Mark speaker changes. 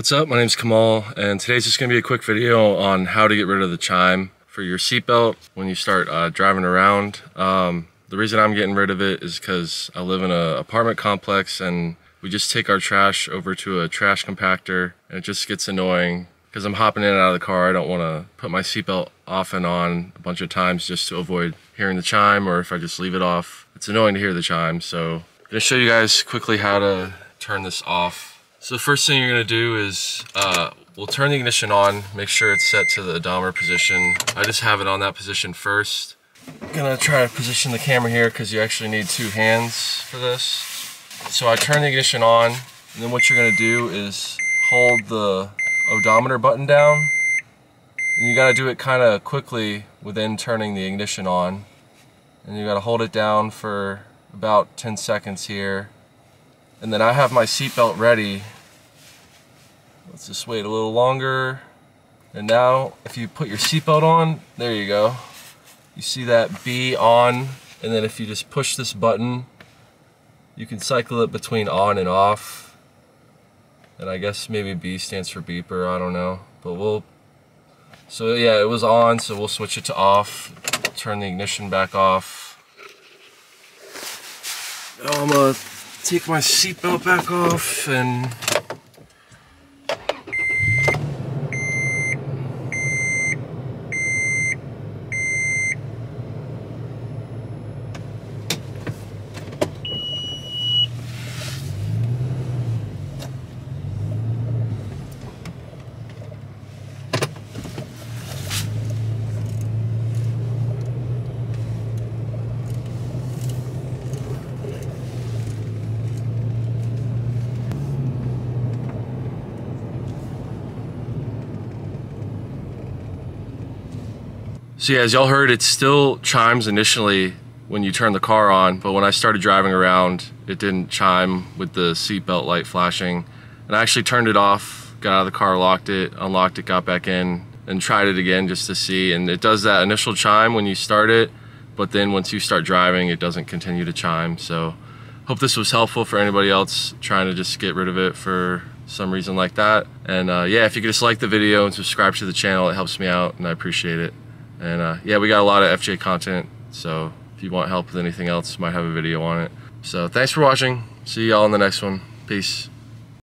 Speaker 1: What's up? My name's Kamal, and today's just gonna be a quick video on how to get rid of the chime for your seatbelt when you start uh, driving around. Um, the reason I'm getting rid of it is because I live in an apartment complex and we just take our trash over to a trash compactor and it just gets annoying because I'm hopping in and out of the car. I don't want to put my seatbelt off and on a bunch of times just to avoid hearing the chime or if I just leave it off. It's annoying to hear the chime. So I'm gonna show you guys quickly how to turn this off. So the first thing you're gonna do is uh, we'll turn the ignition on, make sure it's set to the odometer position. I just have it on that position first. I'm gonna try to position the camera here because you actually need two hands for this. So I turn the ignition on, and then what you're gonna do is hold the odometer button down. And you gotta do it kind of quickly within turning the ignition on. And you gotta hold it down for about 10 seconds here. And then I have my seatbelt ready. Let's just wait a little longer. And now, if you put your seatbelt on, there you go. You see that B on, and then if you just push this button, you can cycle it between on and off. And I guess maybe B stands for beeper, I don't know. But we'll, so yeah, it was on, so we'll switch it to off, turn the ignition back off. Now I'm gonna take my seatbelt back off and So yeah, as y'all heard, it still chimes initially when you turn the car on, but when I started driving around, it didn't chime with the seatbelt light flashing. And I actually turned it off, got out of the car, locked it, unlocked it, got back in, and tried it again just to see. And it does that initial chime when you start it, but then once you start driving, it doesn't continue to chime. So hope this was helpful for anybody else trying to just get rid of it for some reason like that. And uh, yeah, if you could just like the video and subscribe to the channel, it helps me out and I appreciate it. And uh, yeah, we got a lot of FJ content. So if you want help with anything else, might have a video on it. So thanks for watching. See y'all in the next one. Peace.